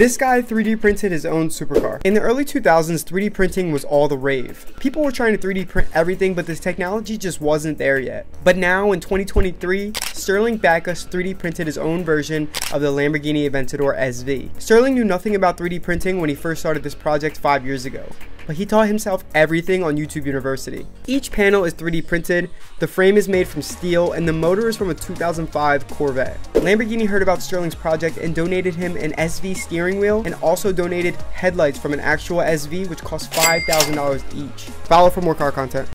This guy 3D printed his own supercar. In the early 2000s, 3D printing was all the rave. People were trying to 3D print everything, but this technology just wasn't there yet. But now in 2023, Sterling Backus 3D printed his own version of the Lamborghini Aventador SV. Sterling knew nothing about 3D printing when he first started this project five years ago but he taught himself everything on YouTube University. Each panel is 3D printed, the frame is made from steel, and the motor is from a 2005 Corvette. Lamborghini heard about Sterling's project and donated him an SV steering wheel and also donated headlights from an actual SV which cost $5,000 each. Follow for more car content.